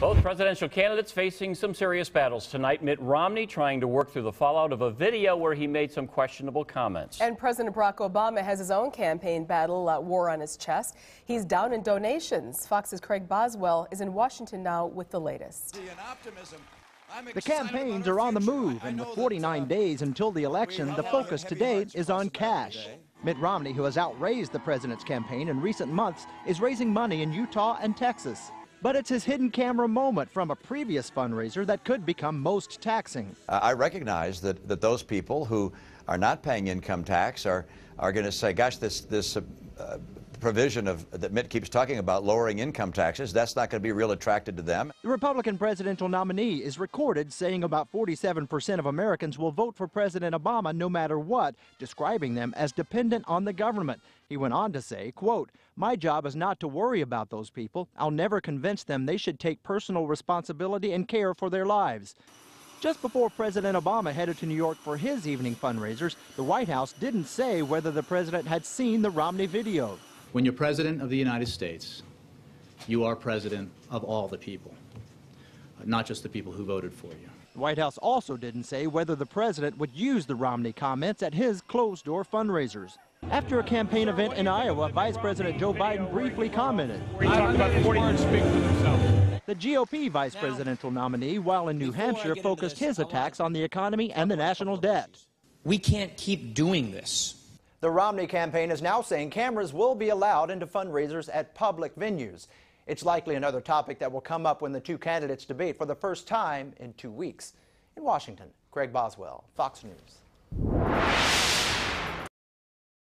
Both presidential candidates facing some serious battles tonight. Mitt Romney trying to work through the fallout of a video where he made some questionable comments. And President Barack Obama has his own campaign battle uh, war on his chest. He's down in donations. Fox's Craig Boswell is in Washington now with the latest. The campaigns are on the move, and with 49 days until the election, the focus today is on cash. Mitt Romney, who has outraised the president's campaign in recent months, is raising money in Utah and Texas. But it's his hidden camera moment from a previous fundraiser that could become most taxing. I recognize that, that those people who are not paying income tax are, are going to say, gosh, this, this uh, provision of, that Mitt keeps talking about, lowering income taxes, that's not going to be real attractive to them. The Republican presidential nominee is recorded saying about 47% of Americans will vote for President Obama no matter what, describing them as dependent on the government. He went on to say, quote, my job is not to worry about those people. I'll never convince them they should take personal responsibility and care for their lives. Just before President Obama headed to New York for his evening fundraisers, the White House didn't say whether the president had seen the Romney video. When you're president of the United States, you are president of all the people, not just the people who voted for you. The White House also didn't say whether the president would use the Romney comments at his closed-door fundraisers. After a campaign event in Iowa, Vice President Joe Biden briefly commented. He talked about 40 years speak for themselves. The GOP vice presidential nominee, while in New Hampshire, focused his attacks on the economy and the national debt. We can't keep doing this. The Romney campaign is now saying cameras will be allowed into fundraisers at public venues. It's likely another topic that will come up when the two candidates debate for the first time in two weeks. In Washington, Craig Boswell, Fox News.